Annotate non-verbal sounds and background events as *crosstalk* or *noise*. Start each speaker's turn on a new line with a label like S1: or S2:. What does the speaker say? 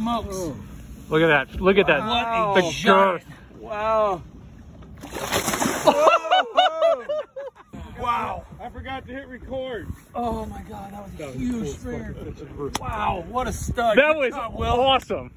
S1: smokes. Oh.
S2: Look at that. Look at that.
S1: What
S2: The
S1: a giant.
S3: Wow.
S1: Wow.
S3: I forgot to hit record.
S1: Oh my God, that was a huge springer. *laughs* Wow, what a stud.
S2: That
S1: Good
S2: was
S1: job, Will.
S2: awesome.